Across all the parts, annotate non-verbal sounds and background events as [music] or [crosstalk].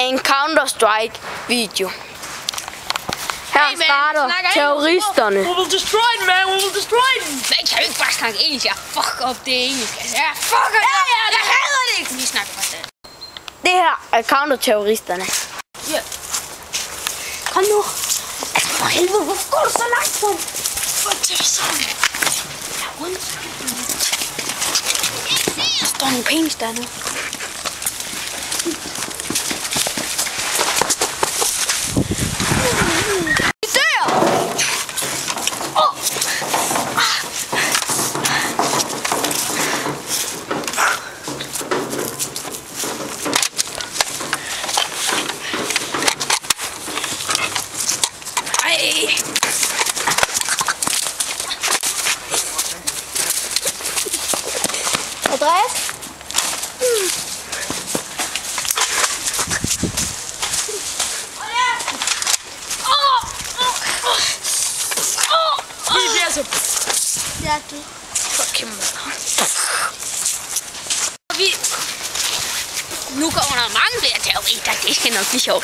en Counter-Strike-video. Her Hey, man, starter ikke. terroristerne. We will destroy them, man. We will destroy them. Man kan jo ikke bare snakke engelsk. Jeg fuck op det engelsk. Altså, jeg fuck op. Ja, ja, jeg hader det. Vi snakker bare det. Det her er counter-terroristerne. Ja. Kom nu. Altså, for helvede, hvorfor går du så langt på? Hvor er det sådan? Jeg er rundt. Der står nogle penis dernede. drauf. Oh, oh, oh, Wie wäre so? Ja, okay. Fucking Wie? Luca oder Mann wäre der auch. Ich dachte, ich kenne das nicht auf.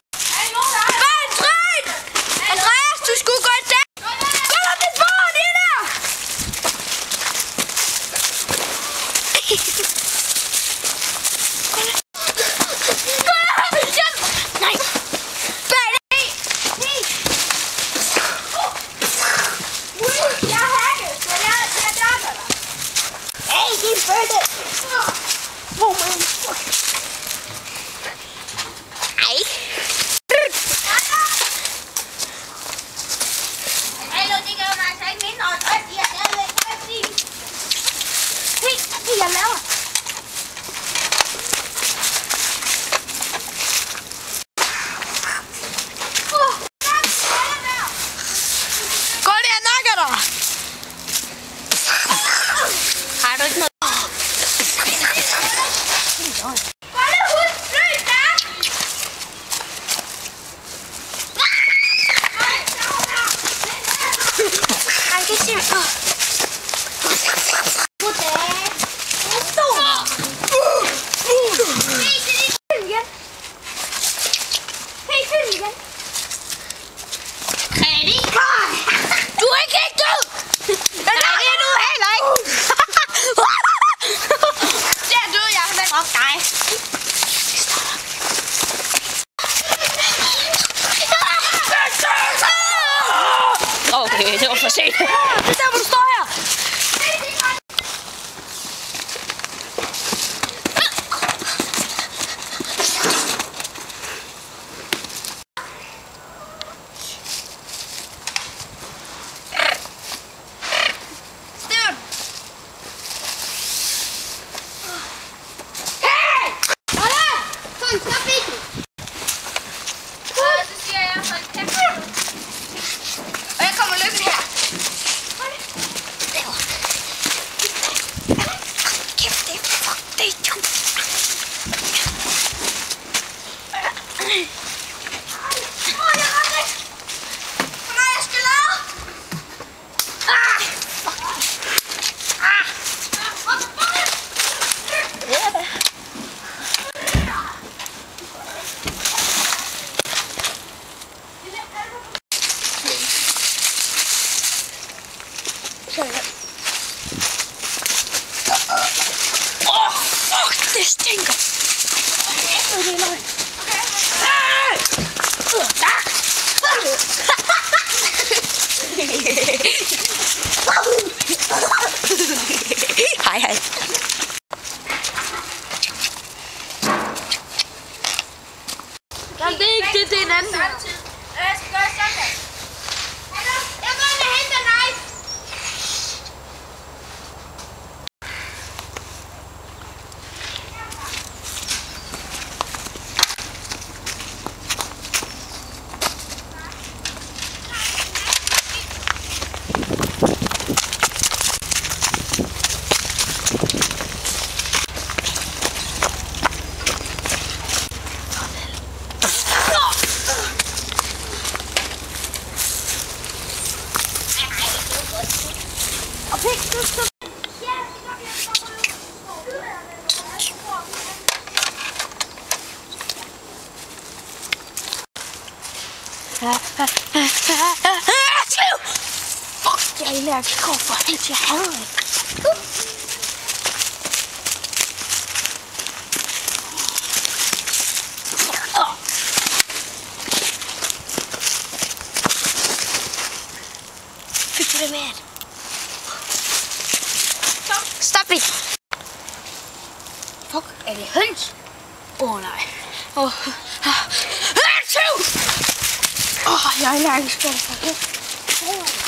shade. Ah, Uh, oh, fuck this tingle. Really. Okay. [laughs] Ah! Ah! [laughs] Ah! Fuck, jij nergens kop, wat is je helm? Stop. It. Fuck, er is. Oh nee. Oh. Ah, ah 啊好凉呀你是不是想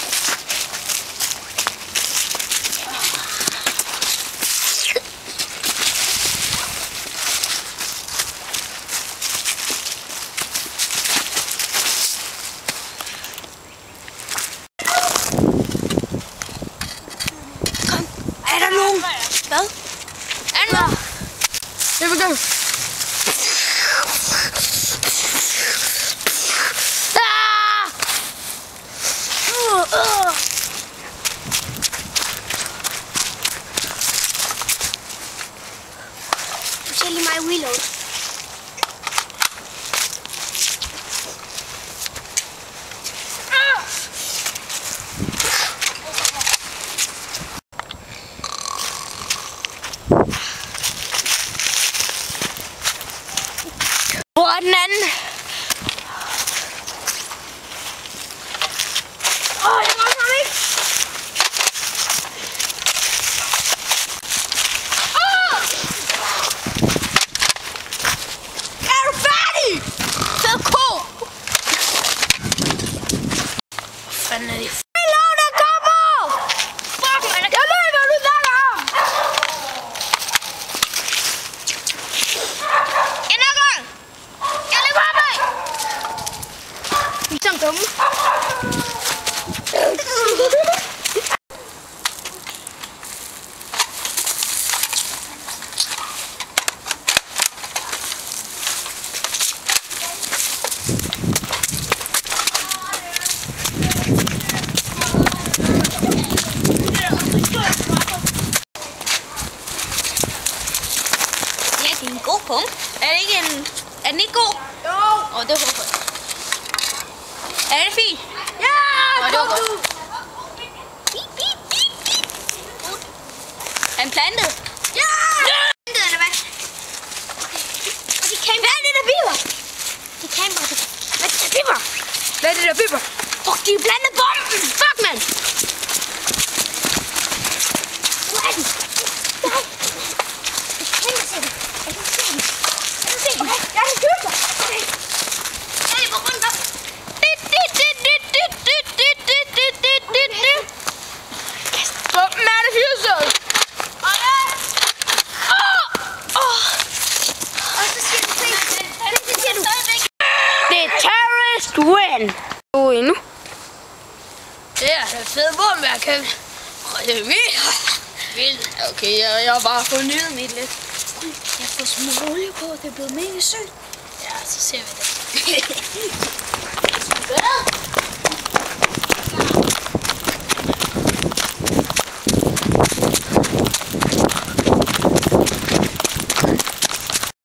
Er den plantet? Ja! Plantet, eller hvad? Og de kan Hvad er det, der biber? De det. Hvad er det, der biber? Hvad er det, der biber? Fuck, de er Du, Og endnu. Det er et fedt bum, jeg kan. Og det er vildt. Vildt. Okay, jeg, jeg har bare fornyet mit lidt. Jeg får små olie på, det er blevet mega sødt. Ja, så ser vi det. [laughs] Hvad?